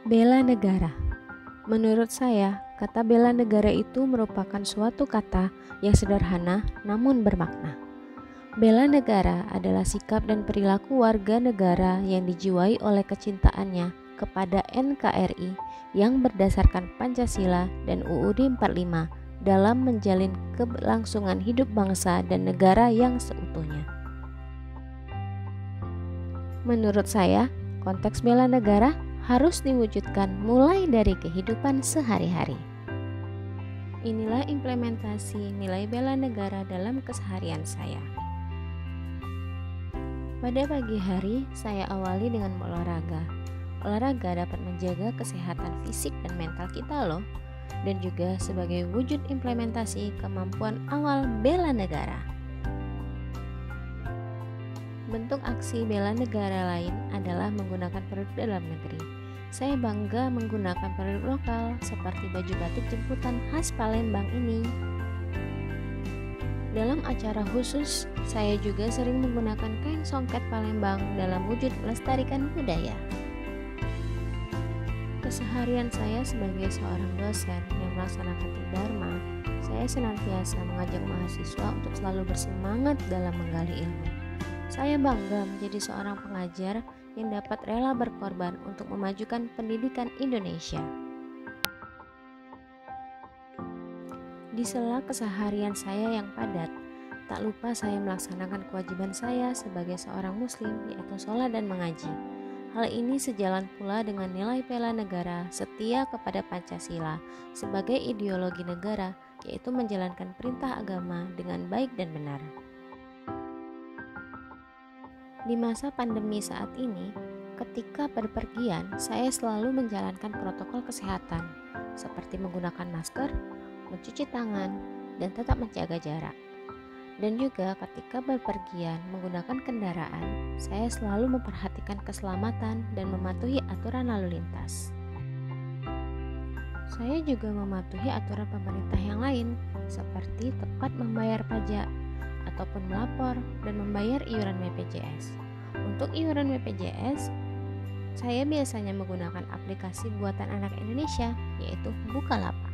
Bela negara. Menurut saya, kata bela negara itu merupakan suatu kata yang sederhana namun bermakna. Bela negara adalah sikap dan perilaku warga negara yang dijiwai oleh kecintaannya kepada NKRI yang berdasarkan Pancasila dan UUD 45 dalam menjalin keberlangsungan hidup bangsa dan negara yang seutuhnya. Menurut saya, konteks bela negara harus diwujudkan mulai dari kehidupan sehari-hari. Inilah implementasi nilai bela negara dalam keseharian saya. Pada pagi hari, saya awali dengan olahraga. Olahraga dapat menjaga kesehatan fisik dan mental kita loh, dan juga sebagai wujud implementasi kemampuan awal bela negara. Bentuk aksi bela negara lain adalah menggunakan produk dalam negeri. Saya bangga menggunakan produk lokal seperti baju batik jemputan khas Palembang ini. Dalam acara khusus, saya juga sering menggunakan kain songket Palembang dalam wujud melestarikan budaya. Keseharian saya sebagai seorang dosen yang melaksanakan Dharma, saya senantiasa mengajak mahasiswa untuk selalu bersemangat dalam menggali ilmu. Saya bangga menjadi seorang pengajar yang dapat rela berkorban untuk memajukan pendidikan Indonesia. Di sela keseharian saya yang padat, tak lupa saya melaksanakan kewajiban saya sebagai seorang muslim yaitu sholat dan mengaji. Hal ini sejalan pula dengan nilai bela negara setia kepada Pancasila sebagai ideologi negara yaitu menjalankan perintah agama dengan baik dan benar. Di masa pandemi saat ini, ketika berpergian, saya selalu menjalankan protokol kesehatan seperti menggunakan masker, mencuci tangan, dan tetap menjaga jarak. Dan juga ketika berpergian menggunakan kendaraan, saya selalu memperhatikan keselamatan dan mematuhi aturan lalu lintas. Saya juga mematuhi aturan pemerintah yang lain, seperti tepat membayar pajak, ataupun melapor dan membayar iuran BPJS. Untuk iuran BPJS, saya biasanya menggunakan aplikasi buatan anak Indonesia yaitu Bukalapak.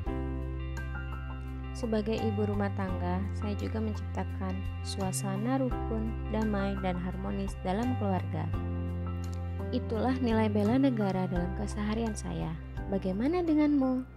Sebagai ibu rumah tangga, saya juga menciptakan suasana rukun, damai, dan harmonis dalam keluarga. Itulah nilai bela negara dalam keseharian saya. Bagaimana denganmu?